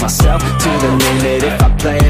myself to the limit. If I play it,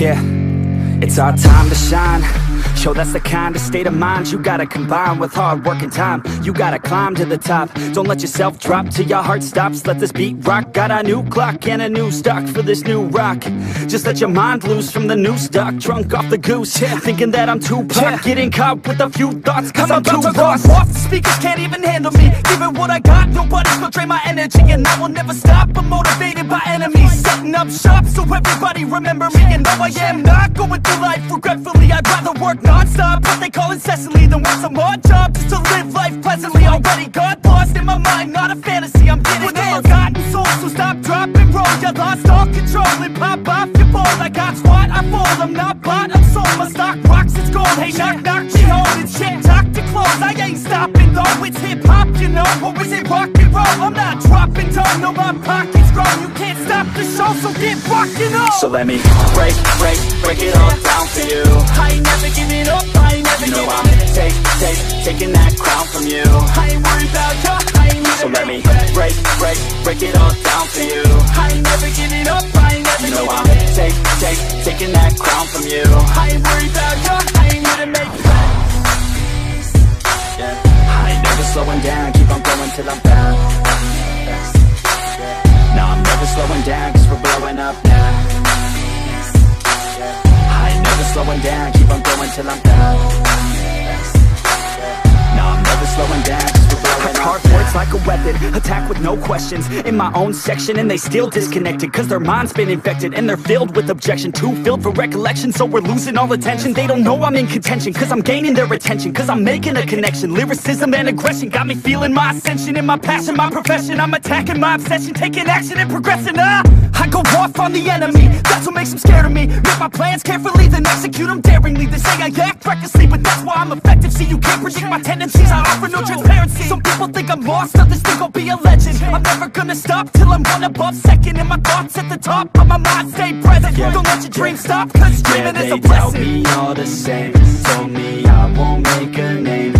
Yeah, it's our time to shine. Show that's the kind of state of mind you gotta combine with hard work and time. You gotta climb to the top. Don't let yourself drop till your heart stops. Let this beat rock. Got a new clock and a new stock for this new rock. Just let your mind loose from the new stock. Drunk off the goose, yeah. thinking that I'm too pop. Getting caught with a few thoughts, cause I'm, I'm about too to lost. off. The speakers can't even handle me. Giving what I got, nobody's gonna drain my energy, and I will never stop. I'm motivated by enemies, setting up shop so everybody remember me. And though I am not going through life regretfully, I'd rather work non-stop. What they call incessantly than work some odd job just to live life pleasantly. Already got lost in my mind, not a fantasy. I'm getting You lost all control and pop off your ball. I got squat, I fall. I'm not bought, I'm sold. My stock rocks, it's gold. Hey, knock, knock, she holding shit. Talk to close. I ain't stopping though. It's hip hop, you know, or is it rock and roll? I'm not dropping down, no, my pockets grow. You can't stop the show, so get rocking on. So let me break, break, break it all down for you. Slowing down, keep on going till I'm down. No, I'm never slowing down, cause we're blowing up now. I ain't never slowing down, keep on going till I'm down. Slowing down I carve words like a weapon, attack with no questions. In my own section and they still disconnected Cause their mind's been infected and they're filled with objection. Too filled for recollection so we're losing all attention. They don't know I'm in contention cause I'm gaining their attention Cause I'm making a connection, lyricism and aggression Got me feeling my ascension. In my passion, my profession I'm attacking my obsession, taking action and progressing ah! I go off on the enemy, that's what makes them scared of me. Make my plans carefully, execute them daringly They say I act recklessly, but that's why I'm effective. See, you can't predict my tendencies, I offer no transparency. Some people think I'm lost, others think I'll be a legend. I'm never gonna stop till I'm one above second And my thoughts at the top, but my mind. Stay present. Don't let your dreams stop, cause dreaming is they tell me all the same. Told me I won't make a name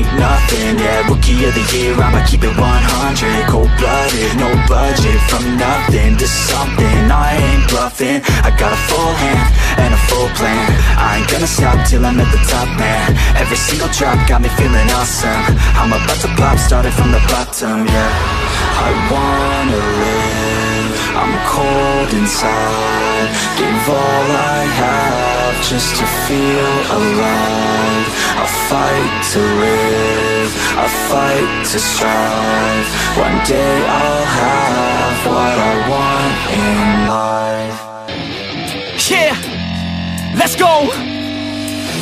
Ain't nothing, yeah, rookie of the year I'ma keep it 100, cold-blooded No budget, from nothing to something. I ain't bluffing, I got a full hand And a full plan, I ain't gonna stop till I'm at the top, man. Every single drop got me feeling awesome. I'm about to pop, started from the bottom, yeah. I wanna live, I'm cold inside. Give all I have just to feel alive. I fight to live, I fight to strive. One day I'll have what I want in life. Yeah, let's go.